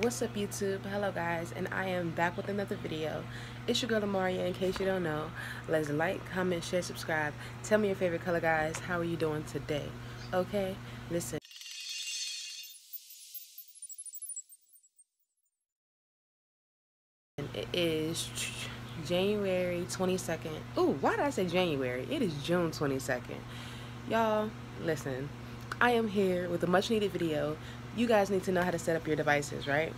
what's up youtube hello guys and i am back with another video it's your girl Amaria in case you don't know let's like comment share subscribe tell me your favorite color guys how are you doing today okay listen it is January 22nd. Ooh, why did I say January? It is June 22nd. Y'all, listen. I am here with a much needed video. You guys need to know how to set up your devices, right?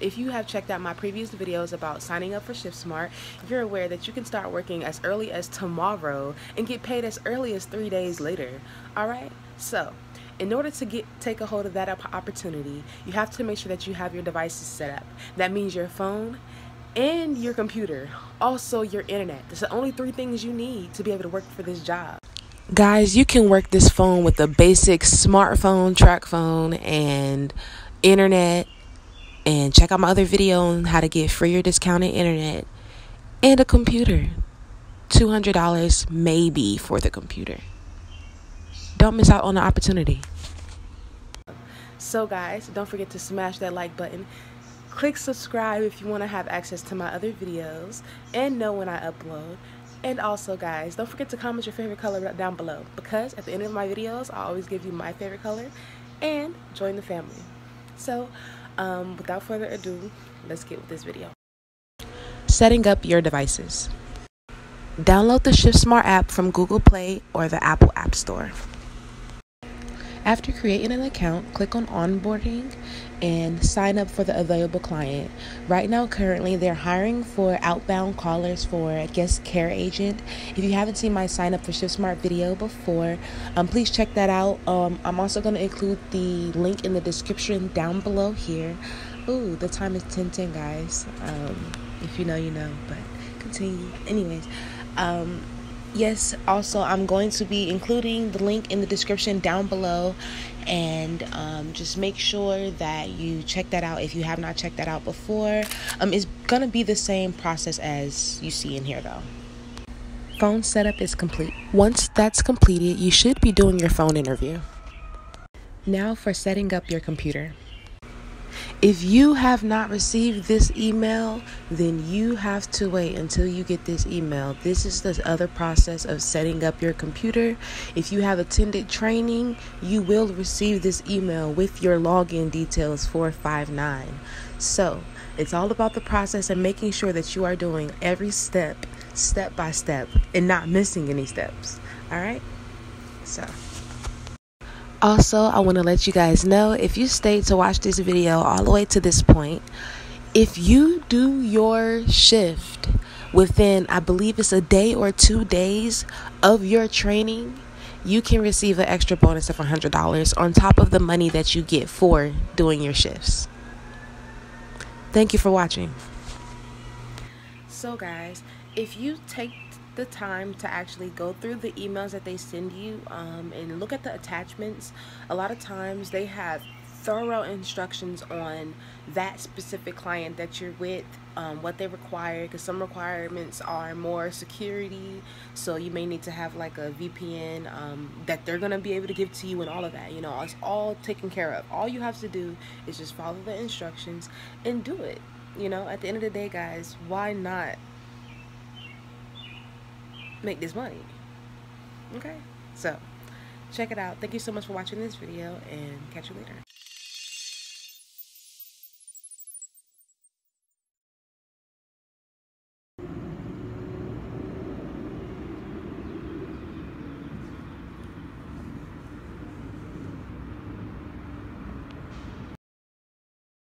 If you have checked out my previous videos about signing up for ShiftSmart, you're aware that you can start working as early as tomorrow and get paid as early as three days later. All right? So, in order to get take a hold of that opportunity, you have to make sure that you have your devices set up. That means your phone and your computer, also your internet. That's the only three things you need to be able to work for this job. Guys, you can work this phone with a basic smartphone, TracFone, and internet. And check out my other video on how to get free or discounted internet and a computer. $200 maybe for the computer. Don't miss out on the opportunity. So, guys, don't forget to smash that like button. Click subscribe if you want to have access to my other videos and know when I upload. And also guys, don't forget to comment your favorite color down below because at the end of my videos, I always give you my favorite color and join the family. So um, without further ado, let's get with this video. Setting up your devices. Download the ShiftSmart app from Google Play or the Apple App Store. After creating an account, click on onboarding and sign up for the available client. Right now, currently, they're hiring for outbound callers for a guest care agent. If you haven't seen my sign up for ShiftSmart video before, um, please check that out. Um, I'm also going to include the link in the description down below here. Ooh, the time is 10:10, guys. Um, if you know, you know. But continue. Anyways, um, yes, also, I'm going to be including the link in the description down below. And um, just make sure that you check that out if you have not checked that out before. Um, it's going to be the same process as you see in here, though. Phone setup is complete. Once that's completed, you should be doing your phone interview. Now for setting up your computer. If you have not received this email, then you have to wait until you get this email. This is the other process of setting up your computer. If you have attended training, you will receive this email with your login details 459. So, it's all about the process and making sure that you are doing every step, step by step, and not missing any steps. All right? So. Also, I want to let you guys know if you stayed to watch this video all the way to this point, if you do your shift within, I believe it's a day or two days of your training, you can receive an extra bonus of $100 on top of the money that you get for doing your shifts. Thank you for watching. So, guys, if you take the time to actually go through the emails that they send you um, and look at the attachments. A lot of times they have thorough instructions on that specific client that you're with, um, what they require, because some requirements are more security, so you may need to have like a VPN um, that they're going to be able to give to you and all of that. You know, it's all taken care of. All you have to do is just follow the instructions and do it. You know, at the end of the day, guys, why not make this money. Okay? So, check it out. Thank you so much for watching this video and catch you later.